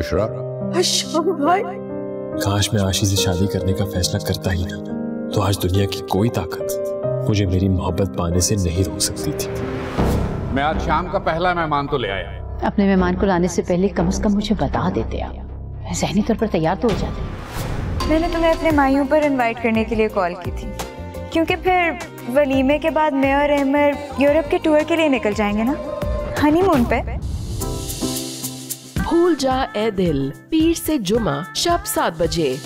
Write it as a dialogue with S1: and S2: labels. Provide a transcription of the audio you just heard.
S1: बुशरा।
S2: अशोक भाई।
S3: काश मैं आशी से शादी करने का फैसला करता ही ना तो आज दुनिया की कोई ताकत मुझे मेरी मोहब्बत पाने से नहीं रोक सकती थी।
S1: मैं आज शाम का पहला मेहमान तो ले आया।
S4: अपने मेहमान को लाने से पहले कम से कम मुझे बता देते आप। मैं जहनी तौर पर तैयार तो हो जाते।
S2: मैंने तुम्हें अपने माइयों पर इनवाइट करने के लिए कॉल की थी। क्योंकि फिर वलीमे के बाद मैं और अहमर यूरोप के टूर के लिए निकल जाएँगे ना? हनीमून पे?
S5: भूल जा ए दिल पीर से जुमा शब सात बजे।